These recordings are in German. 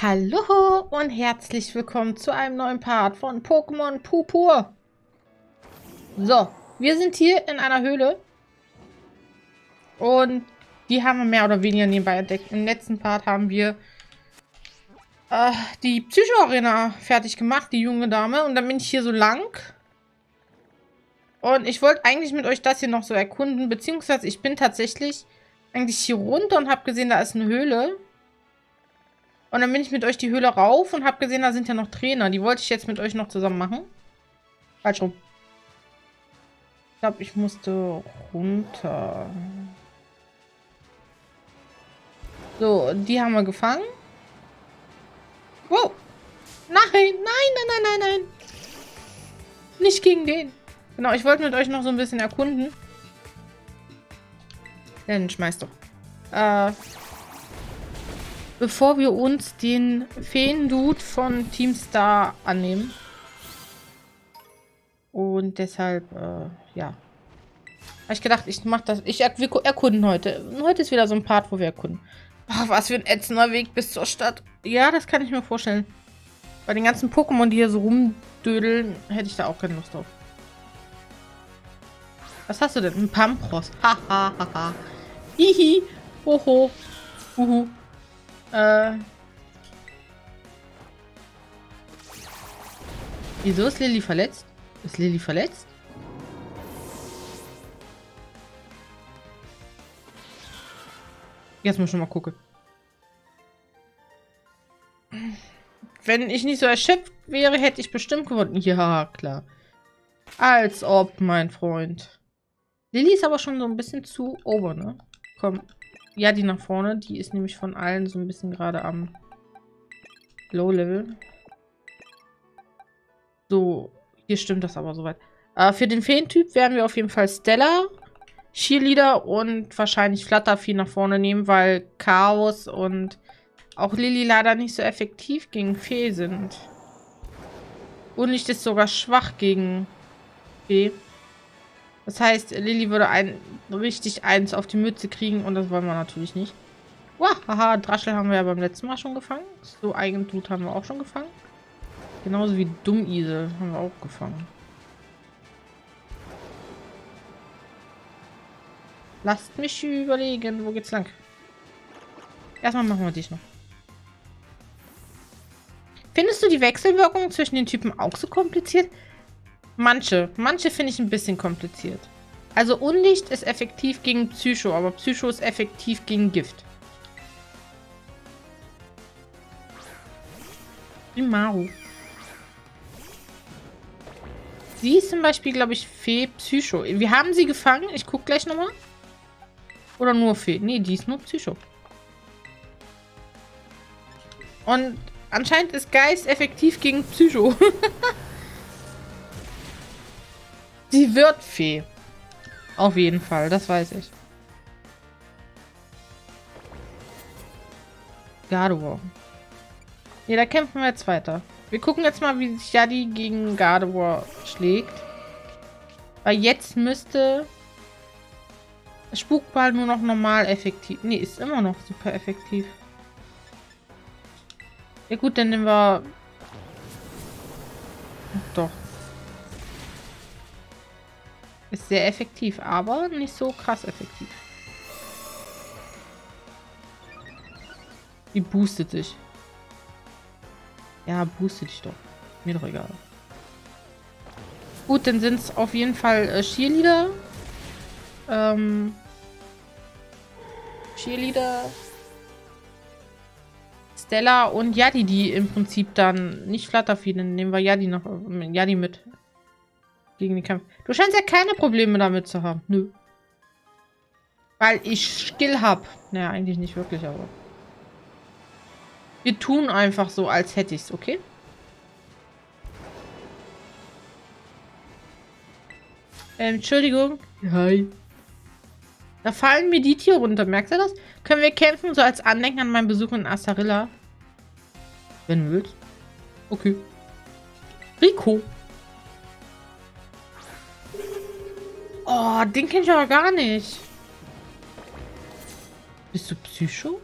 Hallo und herzlich willkommen zu einem neuen Part von Pokémon Purpur. So, wir sind hier in einer Höhle. Und die haben wir mehr oder weniger nebenbei entdeckt. Im letzten Part haben wir äh, die Psycho-Arena fertig gemacht, die junge Dame. Und dann bin ich hier so lang. Und ich wollte eigentlich mit euch das hier noch so erkunden. Beziehungsweise ich bin tatsächlich eigentlich hier runter und habe gesehen, da ist eine Höhle. Und dann bin ich mit euch die Höhle rauf und habe gesehen, da sind ja noch Trainer. Die wollte ich jetzt mit euch noch zusammen machen. Falsch rum. Ich glaube, ich musste runter. So, die haben wir gefangen. Wow. Nein, nein, nein, nein, nein, nein. Nicht gegen den. Genau, ich wollte mit euch noch so ein bisschen erkunden. Dann schmeiß doch. Äh, bevor wir uns den Feen-Dude von Team Star annehmen. Und deshalb, äh, ja. Habe ich gedacht, ich mache das. Ich, wir erkunden heute. Heute ist wieder so ein Part, wo wir erkunden. Oh, was für ein ätzender Weg bis zur Stadt. Ja, das kann ich mir vorstellen. Bei den ganzen Pokémon, die hier so rumdödeln, hätte ich da auch keine Lust drauf. Was hast du denn? Ein Pampros. Hahaha. Ha, ha. Hihi. Hoho. Uhu. Äh. Wieso ist Lilly verletzt? Ist Lilly verletzt? Jetzt muss ich mal gucken. Wenn ich nicht so erschöpft wäre, hätte ich bestimmt gewonnen. Ja, klar. Als ob, mein Freund. Lilly ist aber schon so ein bisschen zu over, ne? Komm. Ja, die nach vorne. Die ist nämlich von allen so ein bisschen gerade am Low-Level. So. Hier stimmt das aber soweit. Äh, für den Feentyp werden wir auf jeden Fall Stella Cheerleader und wahrscheinlich Fluttervieh nach vorne nehmen, weil Chaos und auch Lilly leider nicht so effektiv gegen Fee sind. Und nicht ist sogar schwach gegen Fee. Das heißt, Lilly würde ein richtig eins auf die Mütze kriegen und das wollen wir natürlich nicht. Wow, haha, Draschel haben wir ja beim letzten Mal schon gefangen. So Eigentut haben wir auch schon gefangen. Genauso wie Dummisel haben wir auch gefangen. Lasst mich überlegen, wo geht's lang? Erstmal machen wir dich noch. Findest du die Wechselwirkung zwischen den Typen auch so kompliziert? Manche. Manche finde ich ein bisschen kompliziert. Also Unlicht ist effektiv gegen Psycho, aber Psycho ist effektiv gegen Gift. Wie Maru. Sie ist zum Beispiel, glaube ich, Fee Psycho. Wir haben sie gefangen. Ich gucke gleich nochmal. Oder nur Fee? Nee, die ist nur Psycho. Und anscheinend ist Geist effektiv gegen Psycho. Sie wird Fee. Auf jeden Fall, das weiß ich. Gardevoir. Ne, da kämpfen wir jetzt weiter. Wir gucken jetzt mal, wie sich Yadi gegen Gardevoir schlägt. Weil jetzt müsste Spukball nur noch normal effektiv. Ne, ist immer noch super effektiv. Ja gut, dann nehmen wir... Doch. Ist sehr effektiv, aber nicht so krass effektiv. Die boostet sich. Ja, boostet dich doch. Mir doch egal. Gut, dann sind es auf jeden Fall äh, Cheerleader. Ähm, Cheerleader. Stella und Yadi, die im Prinzip dann nicht Flutterfee, dann nehmen wir Yadi noch äh, Yadi mit. Gegen den Kampf. Du scheinst ja keine Probleme damit zu haben. Nö. Weil ich Skill hab. Naja, eigentlich nicht wirklich, aber. Wir tun einfach so, als hätte ich's, okay? Ähm, Entschuldigung. Hi. Da fallen mir die Tiere runter. Merkst du das? Können wir kämpfen, so als Andenken an meinen Besuch in Asarilla? Wenn du willst. Okay. Rico. Oh, den kenne ich aber gar nicht. Bist du Psycho?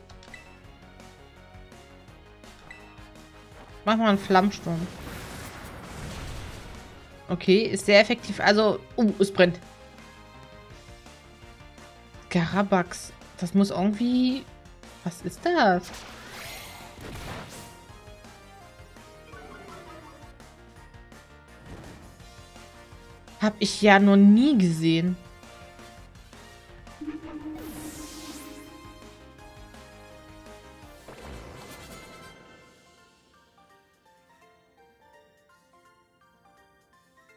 Mach mal einen Flammsturm. Okay, ist sehr effektiv. Also, uh, es brennt. Garabax. Das muss irgendwie... Was ist das? Hab ich ja noch nie gesehen.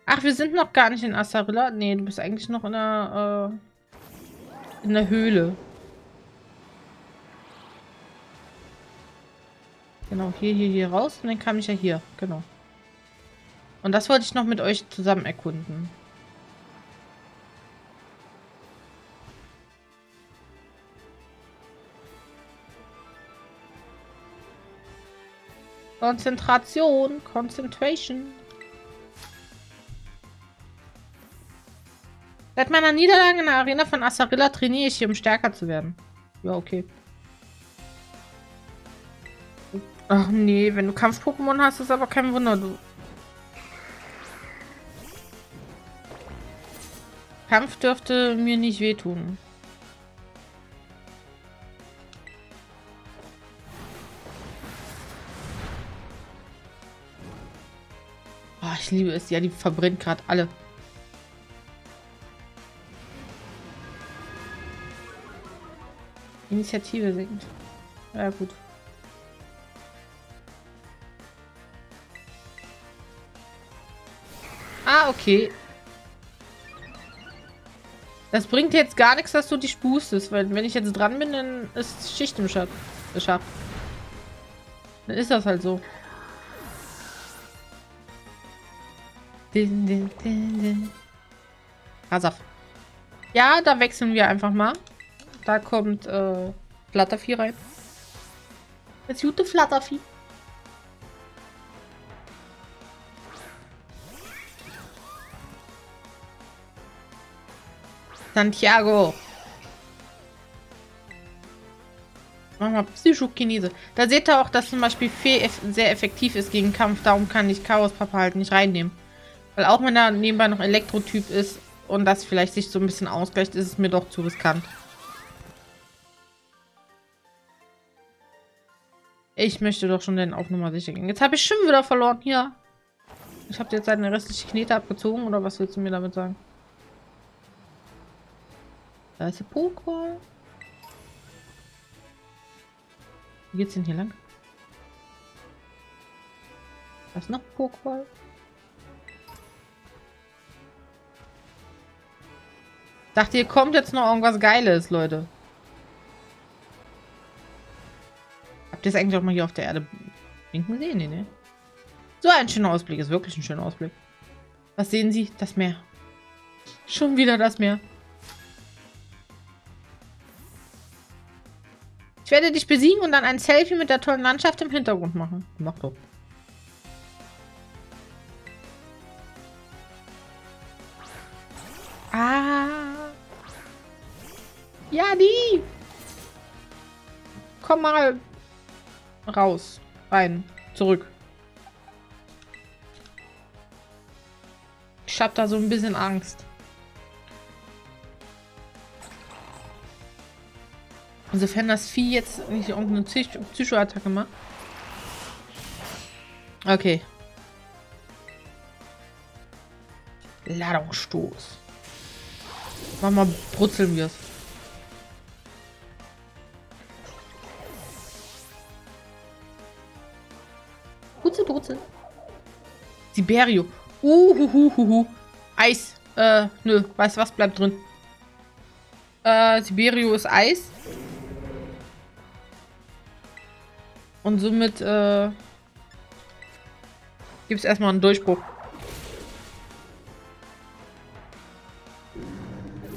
Ach, wir sind noch gar nicht in Asarilla. Nee, du bist eigentlich noch in der, äh, in der Höhle. Genau, hier, hier, hier raus. Und dann kam ich ja hier. Genau. Und das wollte ich noch mit euch zusammen erkunden. Konzentration, Concentration. Seit meiner Niederlage in der Arena von Asarilla trainiere ich hier, um stärker zu werden. Ja, okay. Ach nee, wenn du Kampf-Pokémon hast, ist aber kein Wunder, du. Kampf dürfte mir nicht wehtun. Oh, ich liebe es. Ja, die verbrennt gerade alle. Initiative sinkt. Ja, gut. Ah, okay. Das bringt jetzt gar nichts, dass du dich boostest, weil wenn ich jetzt dran bin, dann ist Schicht im Schacht. Dann ist das halt so. Din, din, din, din. Asaf. Ja, da wechseln wir einfach mal. Da kommt äh, Flattervieh rein. Das gute Flattervieh. Santiago. Mach mal Psychokinese. Da seht ihr auch, dass zum Beispiel Fee sehr effektiv ist gegen Kampf. Darum kann ich Chaos Papa halt nicht reinnehmen. Weil auch wenn er nebenbei noch Elektrotyp ist und das vielleicht sich so ein bisschen ausgleicht, ist es mir doch zu riskant. Ich möchte doch schon den auf Nummer sicher gehen. Jetzt habe ich schon wieder verloren. Hier. Ich habe jetzt seine restliche Knete abgezogen. Oder was willst du mir damit sagen? Da ist der Pokéball. Wie geht's denn hier lang? Da ist noch Pokéball. Dachte, hier kommt jetzt noch irgendwas Geiles, Leute. Habt ihr es eigentlich auch mal hier auf der Erde blinken sehen? Nee, ne? So ein schöner Ausblick. Ist wirklich ein schöner Ausblick. Was sehen Sie? Das Meer. Schon wieder das Meer. Ich werde dich besiegen und dann ein Selfie mit der tollen Landschaft im Hintergrund machen. Mach doch. Ah. Ja, die. Komm mal Raus. Rein. Zurück. Ich hab da so ein bisschen Angst. Insofern das Vieh jetzt nicht irgendeine Psychoattacke macht. Okay. Ladungsstoß. Mach mal brutzeln wir es. Brutzel. Siberio. Uhuhuhuhu. Eis. Äh, nö. Weißt was? Bleibt drin. Äh, Siberio ist Eis. Und somit, äh, gibt es erstmal einen Durchbruch.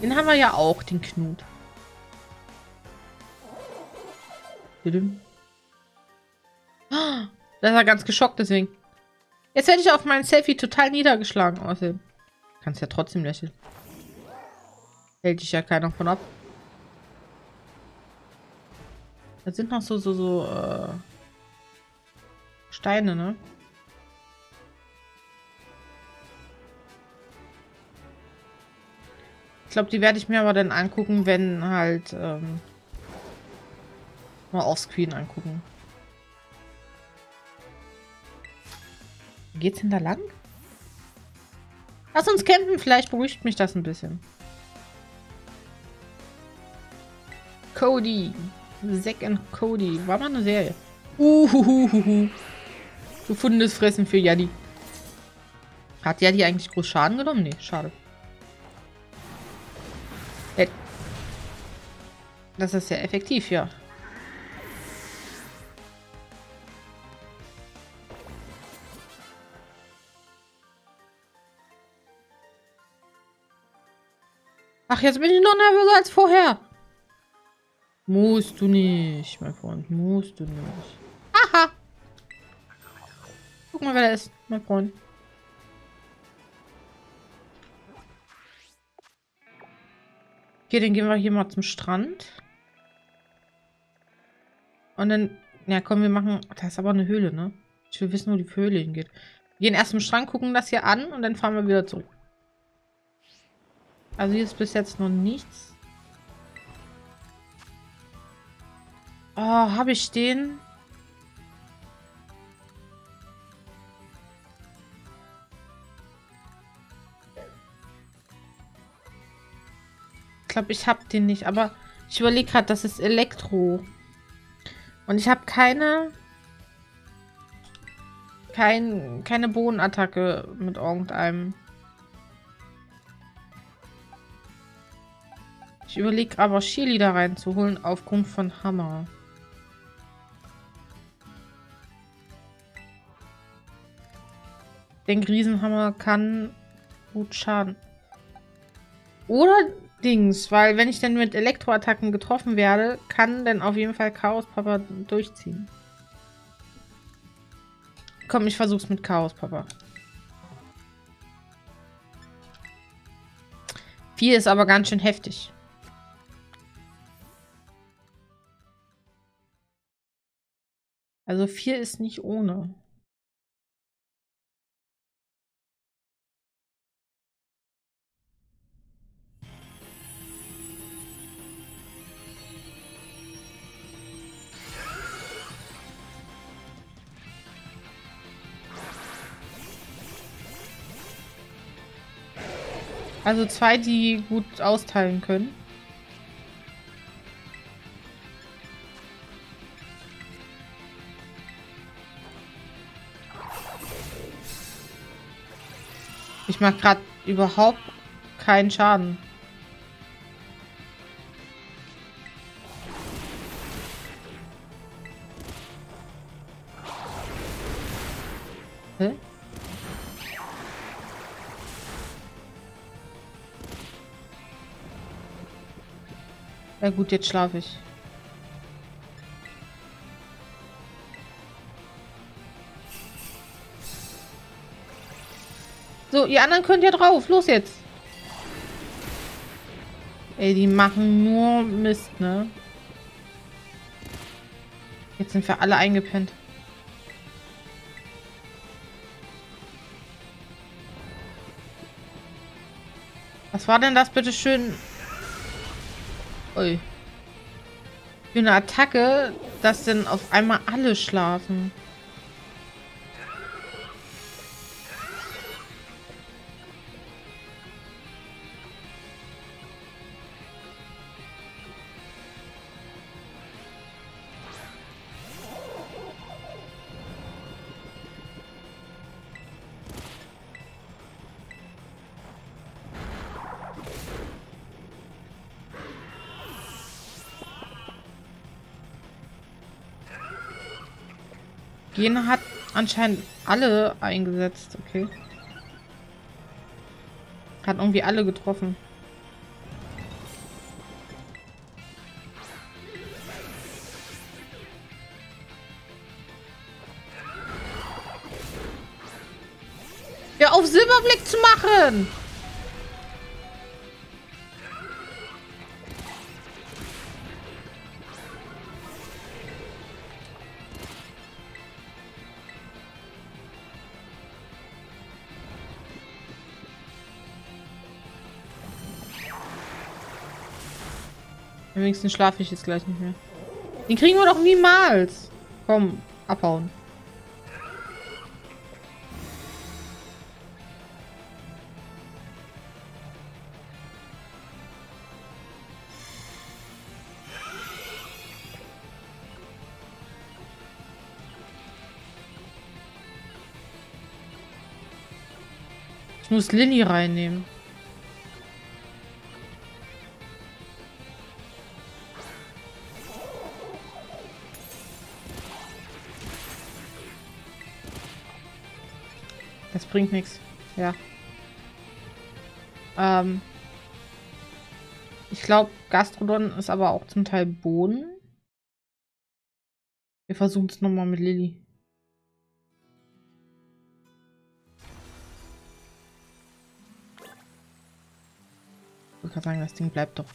Den haben wir ja auch, den Knut. Ah, da ist er ganz geschockt, deswegen. Jetzt hätte ich auf meinem Selfie total niedergeschlagen aussehen. Kannst ja trotzdem lächeln. Hält dich ja keiner von ab. Das sind noch so, so, so, äh, Steine, ne? Ich glaube, die werde ich mir aber dann angucken, wenn halt, ähm, mal offscreen angucken. Geht's denn da lang? Lass uns campen, vielleicht beruhigt mich das ein bisschen. Cody. Zack and Cody. War mal eine Serie. Uhuhuhu. Gefundenes Fressen für Yadi. Hat Yadi eigentlich groß Schaden genommen? Nee, schade. Das ist ja effektiv, ja. Ach, jetzt bin ich noch nervöser als vorher. Musst du nicht, mein Freund. Musst du nicht. Guck mal, wer da ist, mein Freund. Okay, dann gehen wir hier mal zum Strand. Und dann, ja komm, wir machen, da ist aber eine Höhle, ne? Ich will wissen, wo die Höhle hingeht. Wir gehen erst zum Strand, gucken das hier an und dann fahren wir wieder zurück. Also hier ist bis jetzt noch nichts. Oh, habe ich den? Glaube, ich habe den nicht, aber ich überlege gerade, das ist Elektro. Und ich habe keine... Kein, keine Bodenattacke mit irgendeinem. Ich überlege aber Chili da reinzuholen aufgrund von Hammer. Den Riesenhammer kann gut schaden. Oder Dings, weil wenn ich dann mit Elektroattacken getroffen werde, kann dann auf jeden Fall Chaos Papa durchziehen. Komm, ich versuch's mit Chaos Papa. Vier ist aber ganz schön heftig. Also vier ist nicht ohne. Also zwei, die gut austeilen können. Ich mache gerade überhaupt keinen Schaden. Gut, jetzt schlafe ich. So, ihr anderen könnt ja drauf. Los jetzt. Ey, die machen nur Mist, ne? Jetzt sind wir alle eingepennt. Was war denn das bitte schön? Ui. Für eine Attacke, dass denn auf einmal alle schlafen. Gene hat anscheinend alle eingesetzt. Okay. Hat irgendwie alle getroffen. Ja, auf Silberblick zu machen! Wenigstens schlafe ich jetzt gleich nicht mehr. Den kriegen wir doch niemals. Komm, abhauen. Ich muss Lilly reinnehmen. Das bringt nichts. Ja. Ähm. Ich glaube, Gastrodon ist aber auch zum Teil Boden. Wir versuchen es nochmal mit Lilly. Ich wollte sagen, das Ding bleibt doch.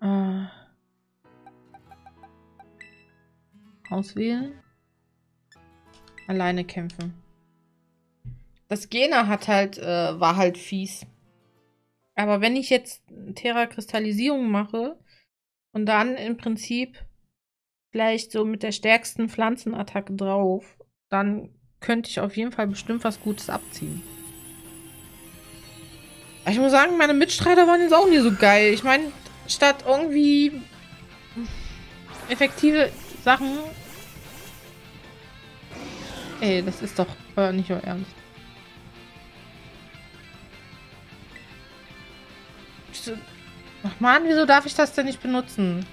Äh, auswählen. Alleine kämpfen. Das Gena hat halt, äh, war halt fies. Aber wenn ich jetzt Terra-Kristallisierung mache und dann im Prinzip vielleicht so mit der stärksten Pflanzenattacke drauf, dann könnte ich auf jeden Fall bestimmt was Gutes abziehen. Ich muss sagen, meine Mitstreiter waren jetzt auch nicht so geil. Ich meine, statt irgendwie effektive Sachen... Ey, das ist doch äh, nicht euer Ernst. Ach man, wieso darf ich das denn nicht benutzen?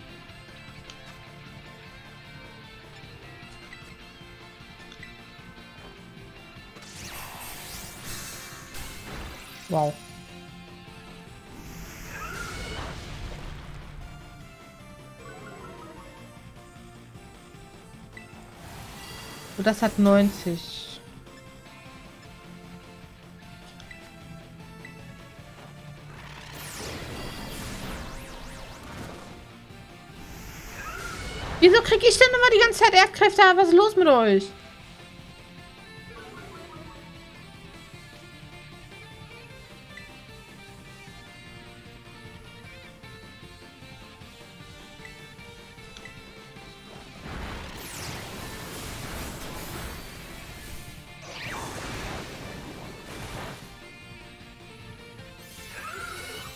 Wow. So, das hat 90. Wieso kriege ich denn immer die ganze Zeit Erdkräfte? Was ist los mit euch?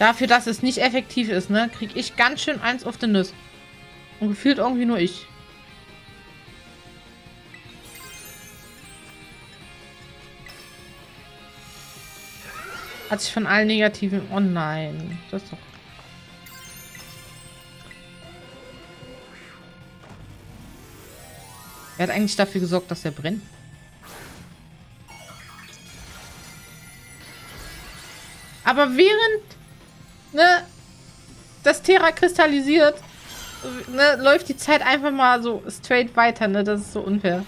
Dafür, dass es nicht effektiv ist, ne, kriege ich ganz schön eins auf den Nuss. Und gefühlt irgendwie nur ich. Hat sich von allen negativen... Oh nein. Das ist doch... Er hat eigentlich dafür gesorgt, dass er brennt. Aber während ne, das Terra kristallisiert, ne, läuft die Zeit einfach mal so straight weiter, ne? Das ist so unfair.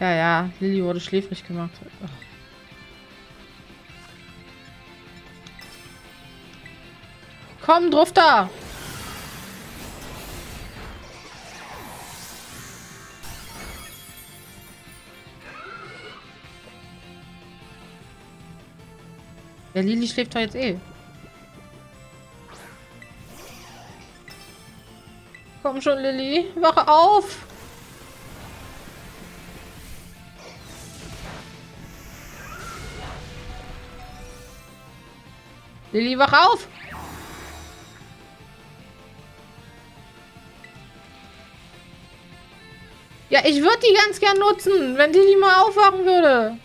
Ja, ja, Lilly wurde schläfrig gemacht. Ach. Komm, drauf Der Lili schläft doch jetzt eh. Komm schon, Lilly. Wach auf. Lilly, wach auf. Ja, ich würde die ganz gern nutzen, wenn Lilly mal aufwachen würde.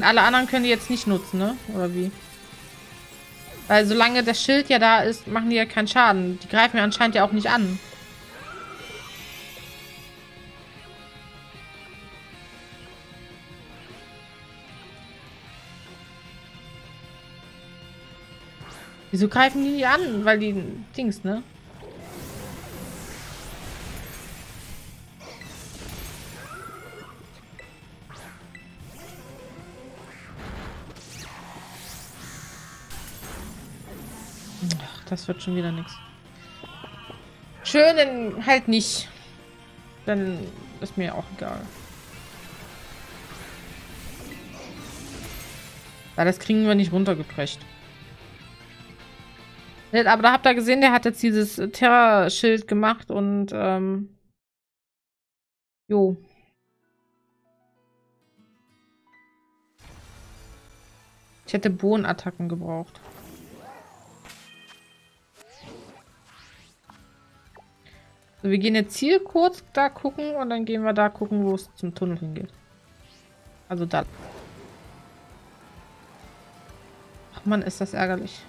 Und alle anderen können die jetzt nicht nutzen, ne? Oder wie? Weil solange das Schild ja da ist, machen die ja keinen Schaden. Die greifen ja anscheinend ja auch nicht an. Wieso greifen die nicht an? Weil die Dings, ne? Ach, das wird schon wieder nichts. Schön, dann halt nicht. Dann ist mir auch egal. Weil das kriegen wir nicht runtergeprescht. Aber da habt ihr gesehen, der hat jetzt dieses Terra-Schild gemacht und ähm, jo. Ich hätte Bohnenattacken gebraucht. So, wir gehen jetzt hier kurz da gucken und dann gehen wir da gucken, wo es zum Tunnel hingeht. Also da. Ach man, ist das ärgerlich.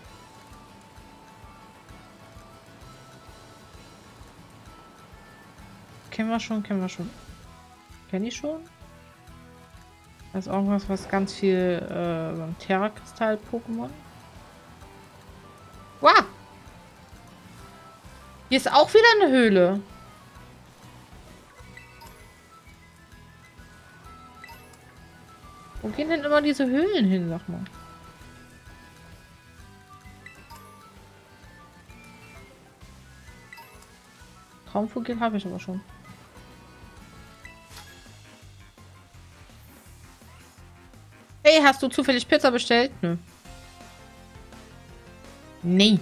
Kennen wir schon, kennen wir schon. Kenne ich schon? Das ist irgendwas, was ganz viel äh, so ein Terra-Kristall-Pokémon. Wow! Hier ist auch wieder eine Höhle. Wo gehen denn immer diese Höhlen hin, sag mal? Traumvogel habe ich aber schon. Hey, hast du zufällig Pizza bestellt? Nö. Nee.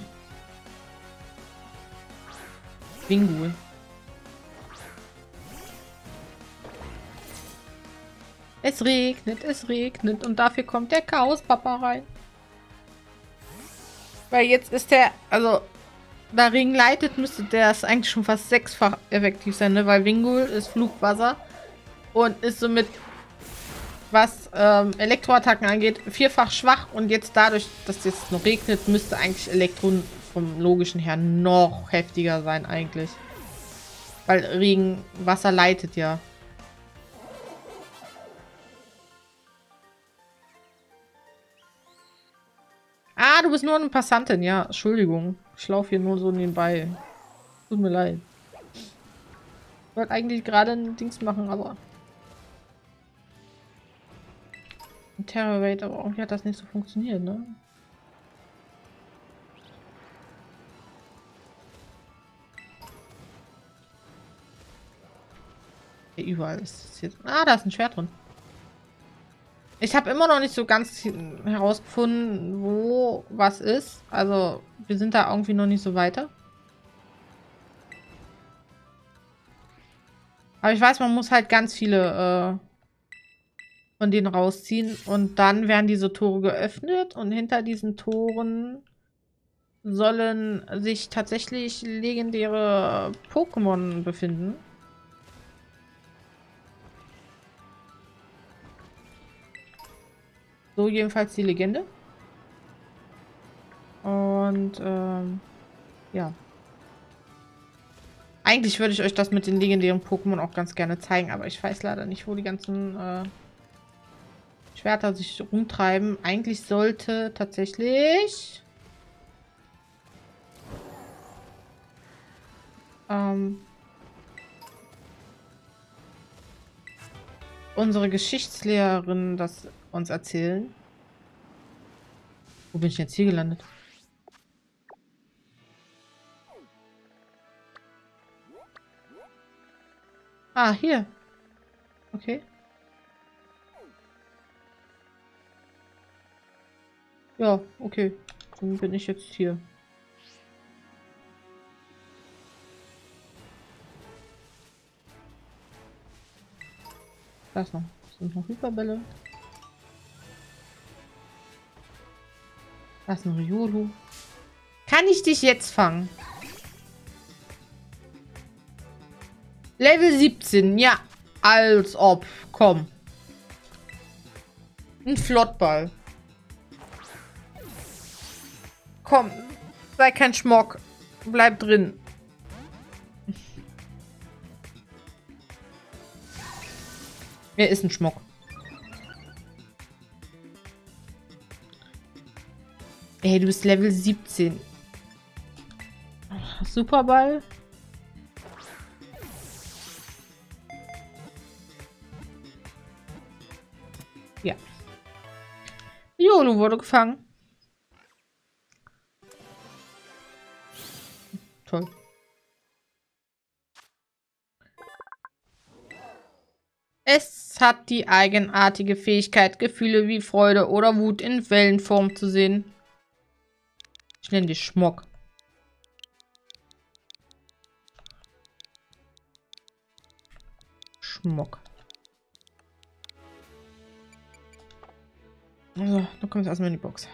Bingul. Es regnet, es regnet und dafür kommt der Chaos-Papa rein. Weil jetzt ist der, also da Regen leitet, müsste der es eigentlich schon fast sechsfach effektiv sein, ne? Weil Wingul ist Flugwasser und ist somit, was ähm, Elektroattacken angeht, vierfach schwach. Und jetzt dadurch, dass jetzt noch regnet, müsste eigentlich Elektro vom logischen her noch heftiger sein eigentlich. Weil Regenwasser leitet ja. Ah, du bist nur eine Passantin. Ja, Entschuldigung. Ich laufe hier nur so nebenbei. Tut mir leid. Ich wollte eigentlich gerade ein Dings machen, aber... Terror Raid, aber irgendwie hat das nicht so funktioniert, ne? Hier überall ist es jetzt... Ah, da ist ein Schwert drin. Ich habe immer noch nicht so ganz herausgefunden, wo was ist. Also, wir sind da irgendwie noch nicht so weiter. Aber ich weiß, man muss halt ganz viele äh, von denen rausziehen. Und dann werden diese Tore geöffnet. Und hinter diesen Toren sollen sich tatsächlich legendäre Pokémon befinden. So jedenfalls die Legende. Und ähm, ja. Eigentlich würde ich euch das mit den legendären Pokémon auch ganz gerne zeigen, aber ich weiß leider nicht, wo die ganzen äh, Schwerter sich rumtreiben. Eigentlich sollte tatsächlich ähm, unsere Geschichtslehrerin das uns erzählen. Wo bin ich jetzt hier gelandet? Ah, hier. Okay. Ja, okay. Dann bin ich jetzt hier. Da ist noch. Sind noch Hyperbälle. Da ist ein Riolu. Kann ich dich jetzt fangen? Level 17, ja. Als ob. Komm. Ein Flottball. Komm. Sei kein Schmock. Bleib drin. Er ist ein Schmock. Ey, du bist Level 17. Superball. Ja. Jolo wurde gefangen. Toll. Es hat die eigenartige Fähigkeit, Gefühle wie Freude oder Wut in Wellenform zu sehen. Ich nenne die Schmuck. Schmuck. Also, du kommst erstmal in die Box.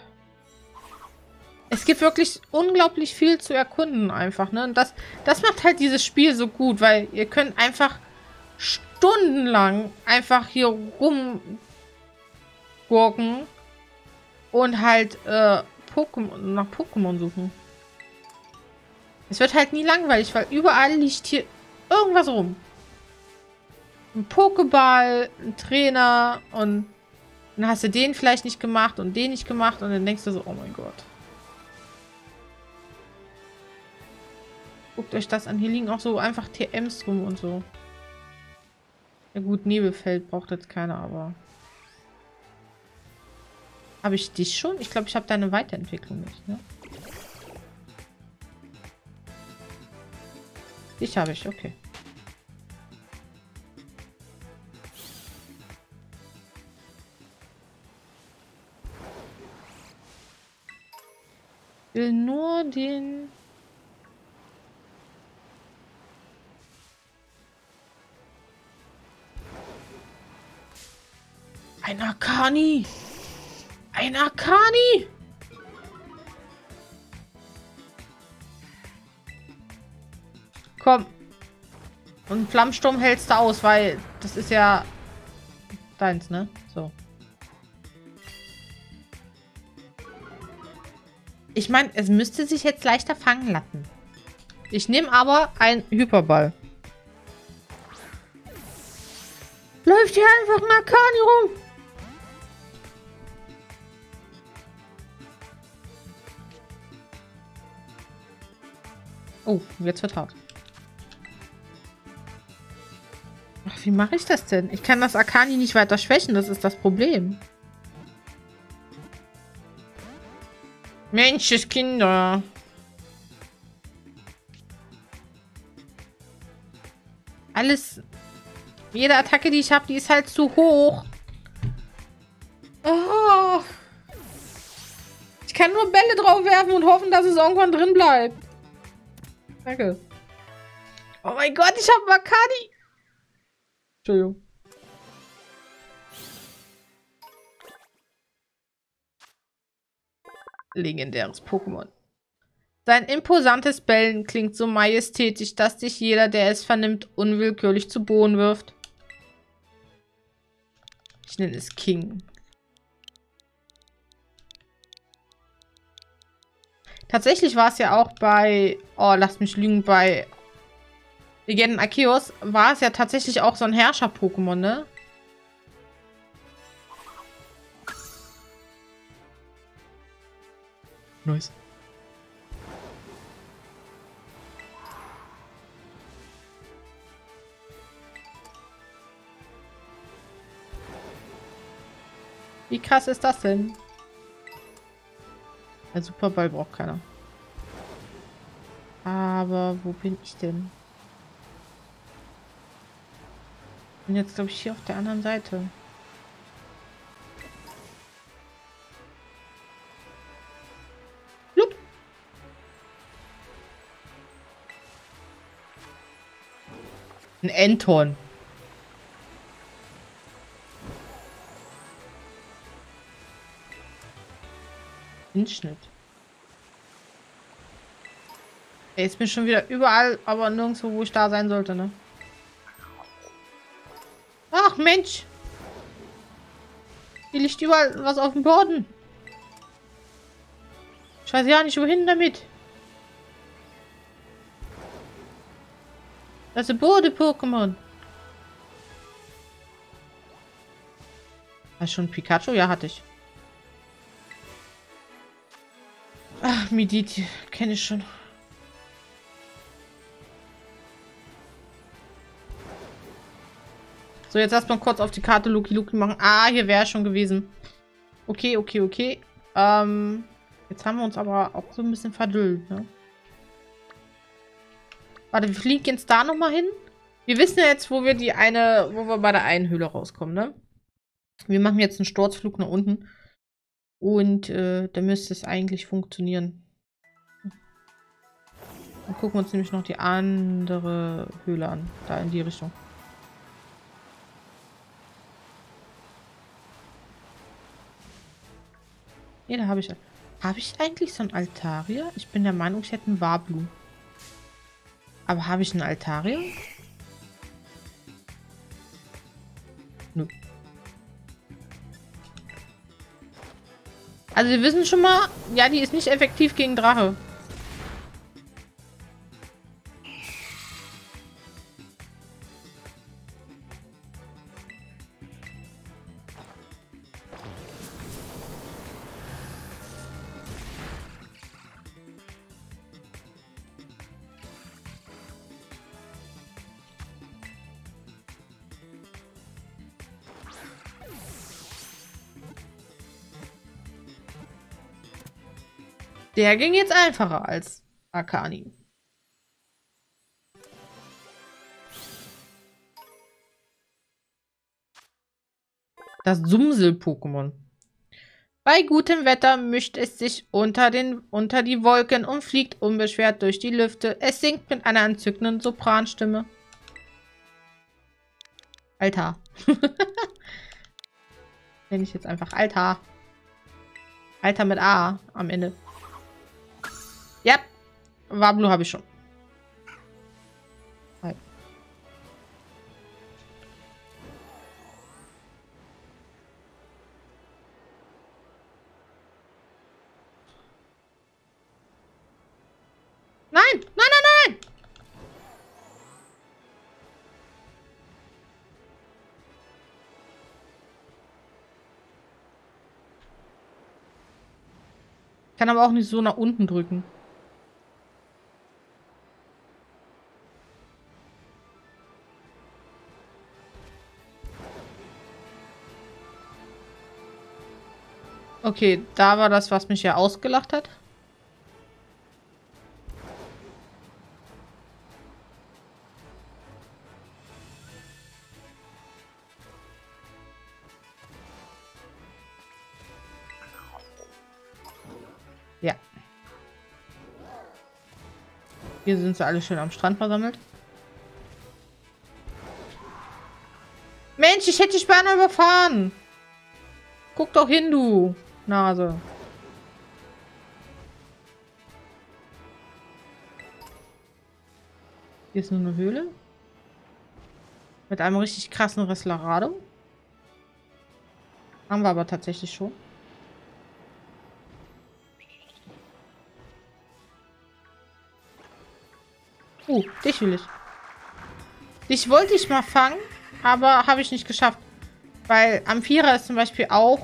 Es gibt wirklich unglaublich viel zu erkunden einfach, ne? Und das, das macht halt dieses Spiel so gut, weil ihr könnt einfach stundenlang einfach hier rumgurken und halt äh, Pokémon, nach Pokémon suchen. Es wird halt nie langweilig, weil überall liegt hier irgendwas rum. Ein Pokéball, ein Trainer und dann hast du den vielleicht nicht gemacht und den nicht gemacht und dann denkst du so, oh mein Gott. Guckt euch das an. Hier liegen auch so einfach TMs rum und so. Ja gut, Nebelfeld braucht jetzt keiner, aber... Habe ich dich schon? Ich glaube, ich habe deine Weiterentwicklung nicht, ne? Dich habe ich, okay. will nur den Ein Akani! Ein Akani! Komm. Und Flammsturm hältst du aus, weil das ist ja deins, ne? So. Ich meine, es müsste sich jetzt leichter fangen lassen. Ich nehme aber einen Hyperball. Läuft hier einfach ein Akani rum. Oh, jetzt wird hart. Ach, wie mache ich das denn? Ich kann das Akani nicht weiter schwächen, das ist das Problem. Mensch, Kinder. Alles... Jede Attacke, die ich habe, die ist halt zu hoch. Oh. Ich kann nur Bälle drauf werfen und hoffen, dass es irgendwann drin bleibt. Danke. Oh mein Gott, ich habe Makani. Entschuldigung. Legendäres Pokémon. Sein imposantes Bellen klingt so majestätisch, dass dich jeder, der es vernimmt, unwillkürlich zu Boden wirft. Ich nenne es King. Tatsächlich war es ja auch bei, oh, lass mich lügen, bei Legenden Arceus war es ja tatsächlich auch so ein Herrscher-Pokémon, ne? Nice. Wie krass ist das denn? Ein Superball braucht keiner. Aber wo bin ich denn? Bin jetzt, glaube ich, hier auf der anderen Seite. Lup. Ein Enton. Inschnitt. Ey, ist mir schon wieder überall, aber nirgendwo, wo ich da sein sollte, ne? Ach, Mensch! Hier liegt überall was auf dem Boden. Ich weiß ja nicht, wohin damit. Das ist Bode-Pokémon. Hast du schon Pikachu? Ja, hatte ich. Mediti. Kenne ich schon. So, jetzt erstmal kurz auf die Karte Luki Luki machen. Ah, hier wäre schon gewesen. Okay, okay, okay. Ähm, jetzt haben wir uns aber auch so ein bisschen verdüllt, ne? Warte, wir fliegen jetzt da nochmal hin. Wir wissen ja jetzt, wo wir die eine, wo wir bei der einen Höhle rauskommen, ne? Wir machen jetzt einen Sturzflug nach unten. Und äh, da müsste es eigentlich funktionieren. Dann gucken wir uns nämlich noch die andere Höhle an. Da in die Richtung. Ne, da habe ich... Habe ich eigentlich so ein Altaria? Ich bin der Meinung, ich hätte einen Wablu. Aber habe ich einen Altaria? Nö. Also wir wissen schon mal, ja, die ist nicht effektiv gegen Drache. Der ging jetzt einfacher als Akani. Das Sumsel-Pokémon. Bei gutem Wetter mischt es sich unter, den, unter die Wolken und fliegt unbeschwert durch die Lüfte. Es singt mit einer entzückenden Sopranstimme. Alter. Nenne ich jetzt einfach Alter. Alter mit A am Ende. Ja. Wablu habe ich schon. Nein! Nein, nein, nein! Kann aber auch nicht so nach unten drücken. Okay, da war das, was mich ja ausgelacht hat. Ja. Hier sind sie alle schön am Strand versammelt. Mensch, ich hätte dich beinahe überfahren. Guck doch hin, du. Nase. Hier ist nur eine Höhle. Mit einem richtig krassen Restlerado. Haben wir aber tatsächlich schon. Uh, dich will ich. Dich wollte ich mal fangen, aber habe ich nicht geschafft. Weil Amphira ist zum Beispiel auch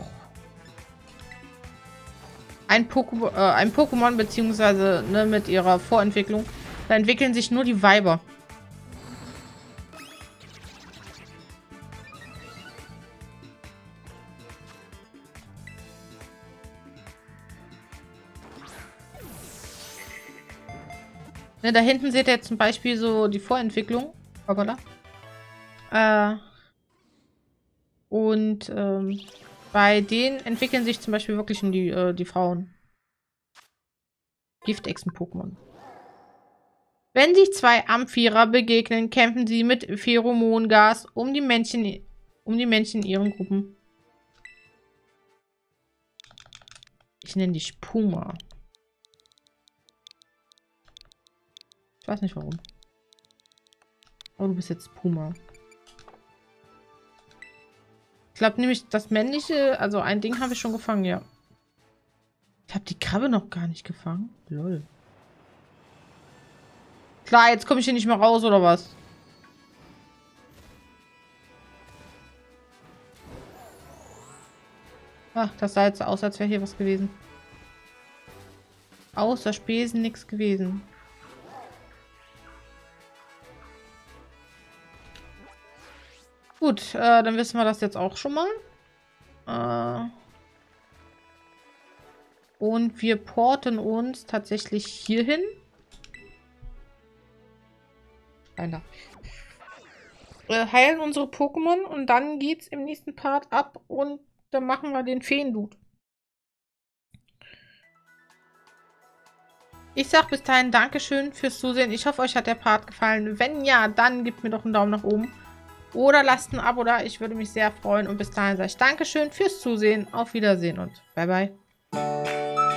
ein, Pokémon, äh, ein Pokémon, beziehungsweise ne, mit ihrer Vorentwicklung. Da entwickeln sich nur die Weiber. Ne, da hinten seht ihr zum Beispiel so die Vorentwicklung. Hoppala. Äh, und ähm, bei denen entwickeln sich zum Beispiel wirklich die, äh, die Frauen. Giftechsen-Pokémon. Wenn sich zwei Amphira begegnen, kämpfen sie mit Pheromongas um die Männchen, um die Männchen in ihren Gruppen. Ich nenne dich Puma. Ich weiß nicht warum. Aber du bist jetzt Puma glaube nämlich, das männliche, also ein Ding habe ich schon gefangen, ja. Ich habe die Krabbe noch gar nicht gefangen. Lol. Klar, jetzt komme ich hier nicht mehr raus, oder was? Ach, das sah jetzt aus, als wäre hier was gewesen. Außer Spesen nichts gewesen. Gut, äh, dann wissen wir das jetzt auch schon mal. Äh, und wir porten uns tatsächlich hierhin. Einer. Äh, heilen unsere Pokémon und dann geht's im nächsten Part ab und dann machen wir den Feenloot. Ich sag bis dahin Dankeschön fürs Zusehen. Ich hoffe, euch hat der Part gefallen. Wenn ja, dann gebt mir doch einen Daumen nach oben. Oder lasst ein Abo da. Ich würde mich sehr freuen. Und bis dahin sage ich Dankeschön fürs Zusehen. Auf Wiedersehen und bye bye.